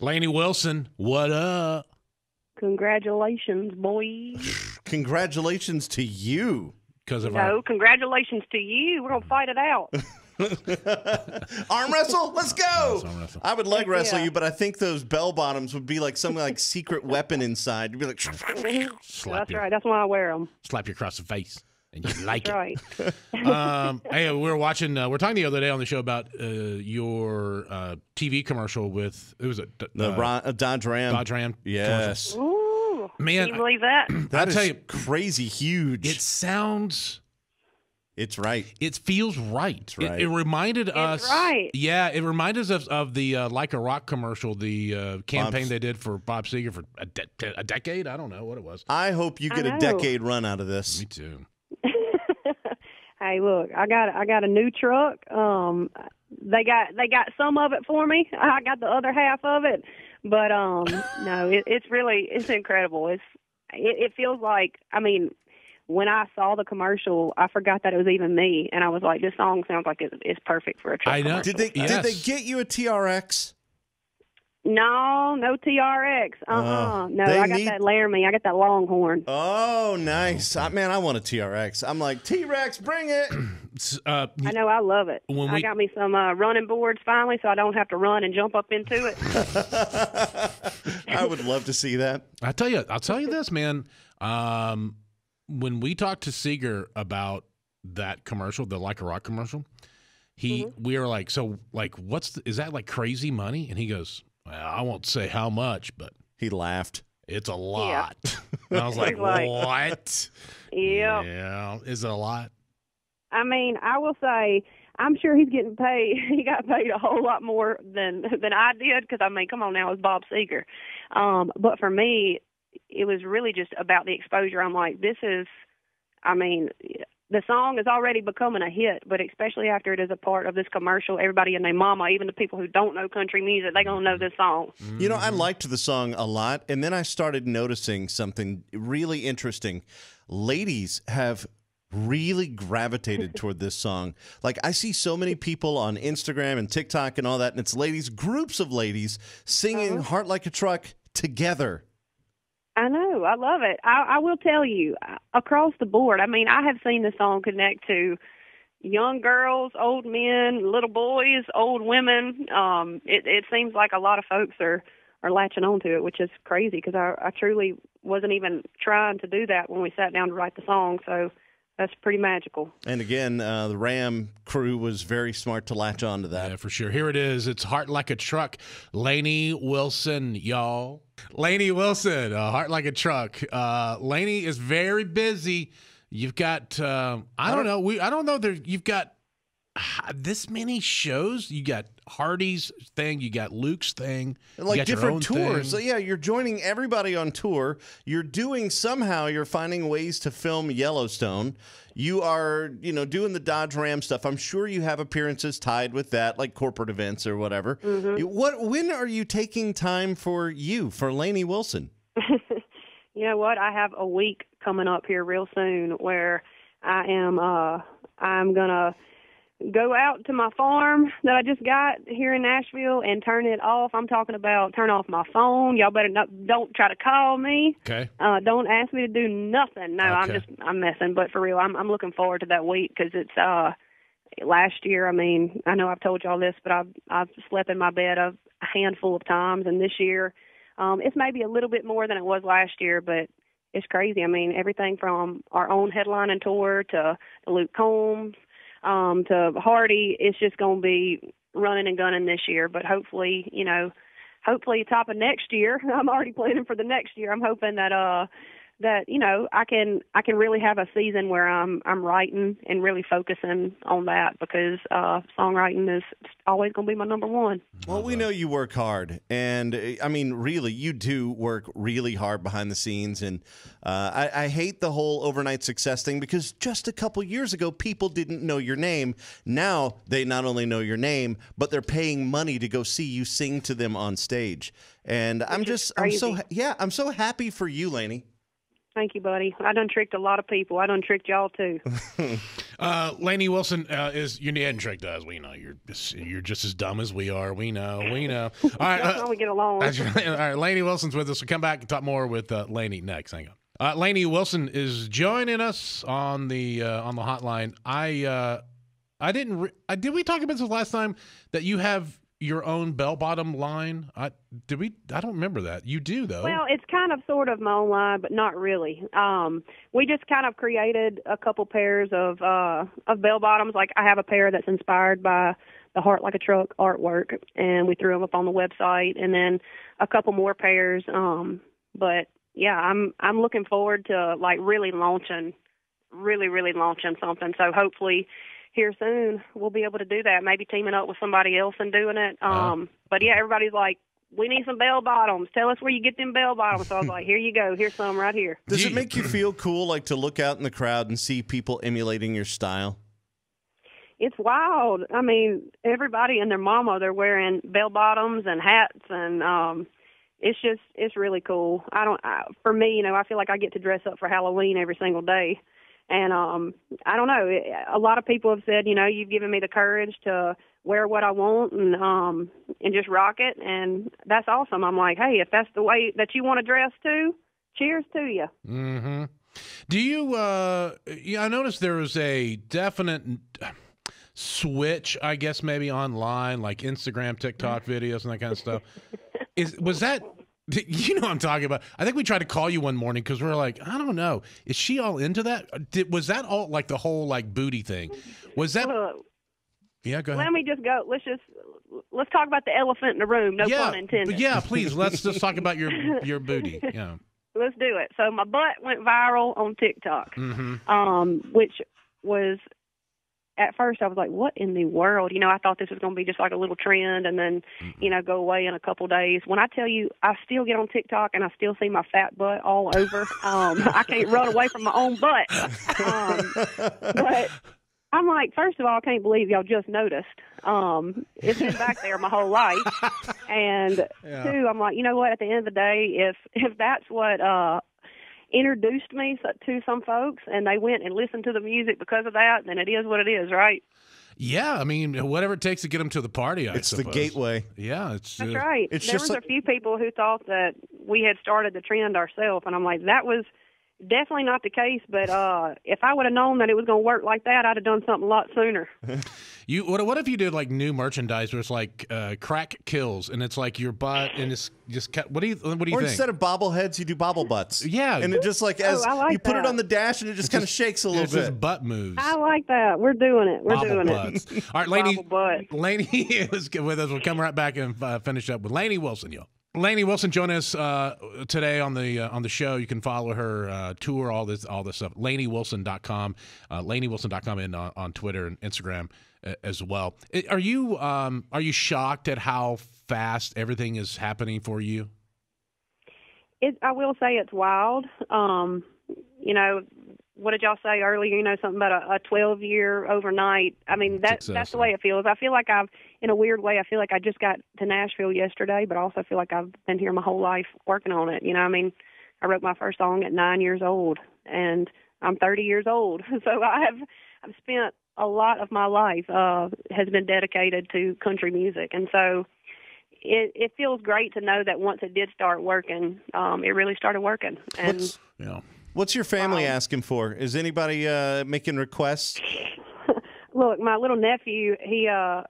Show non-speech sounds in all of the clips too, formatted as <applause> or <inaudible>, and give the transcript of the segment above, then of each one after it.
Lainey Wilson, what up? Congratulations, boys. <sighs> Congratulations to you. Because of No, congratulations to you. We're gonna fight it out. <laughs> Arm wrestle? Let's go. Arm wrestle. I would leg wrestle Yeah. you, but I think those bell bottoms would be like some like secret weapon inside. You'd be like, slap That's you, right. That's why I wear them. slap you across the face, and you like That's it. right. <laughs> um, hey, we were watching. Uh, we are talking the other day on the show about uh, your uh, TV commercial with it was a the uh, Ron, uh, Dodge Ram. Dodge Ram. Yes. Ooh, Man, can you believe that? <clears throat> That I tell is you- crazy huge. It sounds. it's right. It feels right. It- right. It, reminded us. right. Yeah, it reminded us of, of the uh, Like a Rock commercial, the uh, campaign Bob's- they did for Bob Seger for a, de- a decade. I don't know what it was. I hope you get a decade run out of this. Me too. Hey, look, I got I got a new truck. Um, they got they got some of it for me. <laughs> I got the other half of it, but um, <laughs> no, it, it's really it's incredible. It's it, it feels like I mean. When I saw the commercial, I forgot that it was even me, and I was like, "This song sounds like it, it's perfect for a truck." I know. commercial. Did they Yes. did they get you a TRX? No, no TRX. Uh uh Oh, no, I got need- that Laramie. I got that Longhorn. Oh, nice. I, man, I want a TRX. I'm like, T-Rex, bring it. <clears throat> Uh, I know, I love it. When I got me some uh, running boards finally, so I don't have to run and jump up into it. <laughs> I would love to see that. I tell you, I'll tell you this, man. Um, when we talked to Seger about that commercial, the Like a Rock commercial, he Mm-hmm. we were like, so like, what's the, is that like crazy money? And he goes, well, I won't say how much, but He laughed. it's a lot. <laughs> And I was like, like- what? Yep. Yeah, is it a lot? I mean, I will say, I'm sure he's getting paid. <laughs> He got paid a whole lot more than than I did because I mean, come on now, it's Bob Seger. Um, but for me, it was really just about the exposure. I'm like, this is, I mean, the song is already becoming a hit, but especially after it is a part of this commercial, everybody and their mama, even the people who don't know country music, they gonna know this song. You know, I liked the song a lot, and then I started noticing something really interesting. Ladies have really gravitated <laughs> toward this song. Like I see so many people on Instagram and TikTok and all that, and it's ladies, groups of ladies singing uh-huh. "Heart Like a Truck" together. I know. I love it. I, I will tell you, across the board, I mean, I have seen the song connect to young girls, old men, little boys, old women. Um, it, it seems like a lot of folks are, are latching onto it, which is crazy because I, I truly wasn't even trying to do that when we sat down to write the song. So that's pretty magical. And again, uh, the Ram crew was very smart to latch on to that. Yeah, for sure. Here it is. It's Heart Like a Truck. Lainey Wilson, y'all. Lainey Wilson, uh, Heart Like a Truck. Uh, Lainey is very busy. You've got, uh, I don't know. We I don't know. There, you've got this many shows. You got Hardy's thing. You got Luke's thing. like got different own tours. So yeah, you're joining everybody on tour. You're doing somehow. You're finding ways to film Yellowstone. You are, you know, doing the Dodge Ram stuff. I'm sure you have appearances tied with that, like corporate events or whatever. Mm-hmm. What? When are you taking time for you for Lainey Wilson? <laughs> <laughs> you know what? I have a week coming up here real soon where I am uh I'm gonna go out to my farm that I just got here in Nashville and turn it off. I'm talking about turn off my phone. Y'all better not don't try to call me. Okay. Uh don't ask me to do nothing. No, I'm just I'm messing, but for real, I'm I'm looking forward to that week cuz it's uh last year, I mean, I know I've told y'all this, but I've I've slept in my bed a a handful of times and this year um it's maybe a little bit more than it was last year, but it's crazy. I mean, everything from our own headlining tour to, to Luke Combs, um, to Hardy, it's just going to be running and gunning this year. But hopefully, you know, hopefully top of next year. <laughs> I'm already planning for the next year. I'm hoping that uh that you know I can I can really have a season where I'm I'm writing and really focusing on that because uh songwriting is always going to be my number one. Well, we know you work hard, and uh, I mean, really, you do work really hard behind the scenes. And uh, I, I hate the whole overnight success thing because just a couple years ago, people didn't know your name. Now they not only know your name, but they're paying money to go see you sing to them on stage. And I'm just, I'm so, yeah, I'm so happy for you, Lainey. Thank you, buddy. I done tricked a lot of people. I done tricked y'all too. <laughs> Uh, Lainey Wilson uh, is your dad trick us. We know you're just, you're just as dumb as we are. We know. We know. <laughs> All right. That's Uh, how we get along. that's right. All right. Lainey Wilson's with us. We'll come back and talk more with uh, Lainey next. Hang on. Uh, Lainey Wilson is joining us on the uh, on the hotline. I uh, I didn't. Re- I, did we talk about this last time that you have your own bell bottom line? I, did we? I don't remember that. You do though. Well, it's kind of sort of my own line, but not really. Um, we just kind of created a couple pairs of uh, of bell bottoms. Like I have a pair that's inspired by the Heart Like a Truck artwork, and we threw them up on the website, and then a couple more pairs. Um, but yeah, I'm I'm looking forward to like really launching, really really launching something. So hopefully. Here soon, we'll be able to do that. Maybe teaming up with somebody else and doing it. Um, But yeah, everybody's like, we need some bell bottoms. Tell us where you get them bell bottoms. So I was like, here you go. Here's some right here. Does it make you feel cool, like to look out in the crowd and see people emulating your style? It's wild. I mean, everybody and their mama, they're wearing bell bottoms and hats and, um, it's just, it's really cool. I don't, I, for me, you know, I feel like I get to dress up for Halloween every single day. And, um, I don't know. A lot of people have said, you know, you've given me the courage to wear what I want and, um, and just rock it. And that's awesome. I'm like, hey, if that's the way that you want to dress too, cheers to you. Mm-hmm. Do you? Uh, yeah, I noticed there was a definite switch. I guess maybe online, like Instagram, TikTok <laughs> videos, and that kind of stuff. Is was that? <laughs> You know what I'm talking about. I think we tried to call you one morning because we are like, I don't know, is she all into that? Did, was that all like the whole like booty thing? Was that? Look, Yeah, go ahead. let me just go. Let's just let's talk about the elephant in the room. No yeah, pun intended. yeah, please. Let's just talk about your <laughs> your booty. Yeah. Let's do it. So my butt went viral on TikTok, Mm-hmm. um, which was at first I was like, "What in the world?" You know, I thought this was going to be just like a little trend, and then you know go away in a couple days. When I tell you, I still get on TikTok and I still see my fat butt all over. Um, I can't run away from my own butt. Um, but I'm like, first of all, I can't believe y'all just noticed. Um, it's been back there my whole life. And <laughs> Yeah. two, I'm like, you know what? At the end of the day, if if that's what uh introduced me to some folks, and they went and listened to the music because of that, then it is what it is, right? Yeah, I mean, whatever it takes to get them to the party. I It's the gateway. Yeah, it's That's uh, right. it's there just was like- a few people who thought that we had started the trend ourselves, and I'm like, that was definitely not the case. But uh if I would have known that it was going to work like that, I'd have done something a lot sooner. <laughs> You what? What if you did like new merchandise where it's like uh, crack kills and it's like your butt and it's just ca- what do you what do you Or think? instead of bobbleheads, you do bobble butts. Yeah. and it just like as Oh, like you put it on the dash, and it just kind of shakes a little it's bit. just butt moves. I like that. We're doing it. We're Bobble doing butts. it. All right, Lainey. <laughs> Bobble butt. Lainey <laughs> is with us. We'll come right back and uh, finish up with Lainey Wilson, y'all. Lainey Wilson join us uh, today on the uh, on the show. You can follow her uh, tour, all this all this stuff. LaineyWilson.com, uh, LaineyWilson.com, and uh, on Twitter and Instagram uh, as well. Are you um, are you shocked at how fast everything is happening for you? It, I will say it's wild. Um, you know, what did y'all say earlier? You know, something about a, a 12 year overnight. I mean, that, that's the way it feels. I feel like I've, in a weird way, I feel like I just got to Nashville yesterday, but I also feel like I've been here my whole life working on it. You know, I mean, I wrote my first song at nine years old, and I'm 30 years old. <laughs> So I've, I've spent a lot of my life uh, has been dedicated to country music, and so it, it feels great to know that once it did start working, um, it really started working. And What's You know, What's your family Wow. asking for? Is anybody uh, making requests? <laughs> look, my little nephew, he uh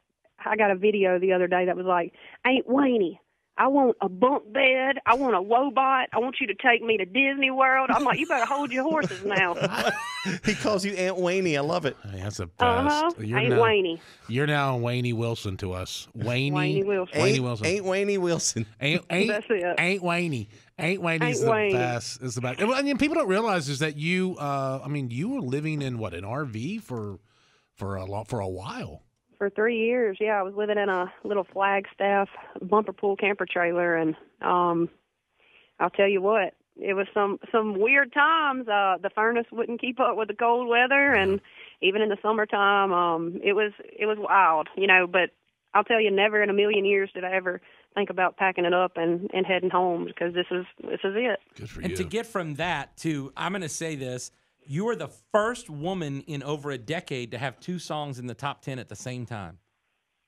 I got a video the other day that was like, Aunt Wayne, I want a bunk bed, I want a wobot, I want you to take me to Disney World. I'm like, you better hold your horses now. <laughs> he calls you Aunt Wayne. I love it. Hey, that's the best. Uh huh. You're Aunt now, Wayne. You're now Wayne Wilson to us. Wayne Wayne Wilson. Wayne Wilson. Aunt Wayne Wilson. Ain't ain't <laughs> That's it. ain't Wayne. Ain't Wayne is the Wayne. best. Is the best. And, I mean, people don't realize is that you. Uh, I mean, you were living in what an RV for for a lot for a while. For three years, yeah, I was living in a little Flagstaff bumper pull camper trailer, and um, I'll tell you what, it was some some weird times. Uh, the furnace wouldn't keep up with the cold weather, and even in the summertime, um, it was it was wild, you know. But I'll tell you, never in a million years did I ever think about packing it up and and heading home because this is this is it. Good for And you. to get from that to, I'm going to say this, You are the first woman in over a decade to have two songs in the top 10 at the same time.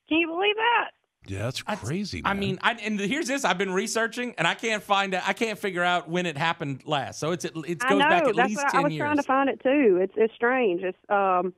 Can you believe that? Yeah, that's crazy. I man. mean, I, and here's this: I've been researching, and I can't find, I can't figure out when it happened last. So it's it goes know. back at That's least what I, ten I was years. trying to find it too. It's it's strange. It's um,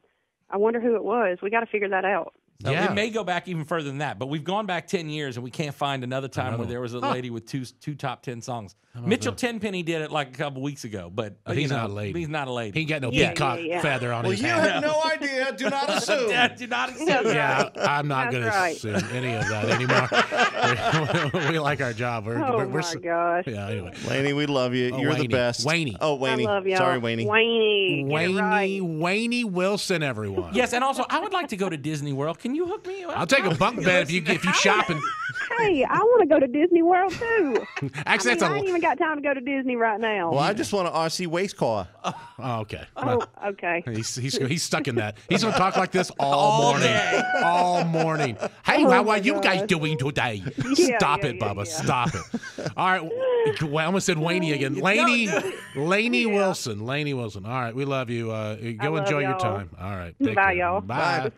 I wonder who it was. We got to figure that out. So Yeah. It may go back even further than that, but we've gone back 10 years and we can't find another time where there was a Huh. lady with two two top 10 songs. Mitchell Tenpenny did it like a couple weeks ago, but, But you he's know, not a lady. He's not a lady. he ain't got no Yeah, peacock yeah, yeah. feather on his. Well, you hand. have no <laughs> idea. Do not <laughs> assume. Do not assume. Yeah, I'm not going right. to assume any of that anymore. we, <laughs> we like our job. We're, Oh we're, we're my s- gosh. Yeah, anyway. Lainey, we love you. Oh, You're the best. Waney. Oh, Waney. I love y'all. Sorry, Waney. Waney. Get it. Wayne, Wayne Wilson, everyone. Yes, and also I would like to go to Disney World. Can you hook me? up? I'll take a bunk <laughs> bed if you if you shopping. <laughs> Hey, I want to go to Disney World too. <laughs> Actually, I, mean, that's I ain't even got time to go to Disney right now. Well, I just want an RC waste car. Oh, okay. oh, okay. He's, he's he's stuck in that. He's gonna talk like this all, All morning, all morning. Hey, Oh how my are you guys gosh. doing today? Yeah, Stop yeah, it, yeah, Bubba. yeah. Stop it. All right. Well, I almost said Lainey again. Lainey, Lainey Wilson. Lainey Wilson. All right, we love you. Uh, go love enjoy your y'all. time. All right. take Bye, care. y'all. Bye.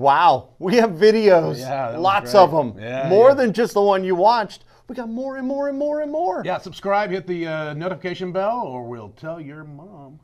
Wow, we have videos, Yeah, lots of them, Yeah, more yeah. than just the one you watched. We got more and more and more and more. Yeah, subscribe, hit the uh, notification bell, or we'll tell your mom.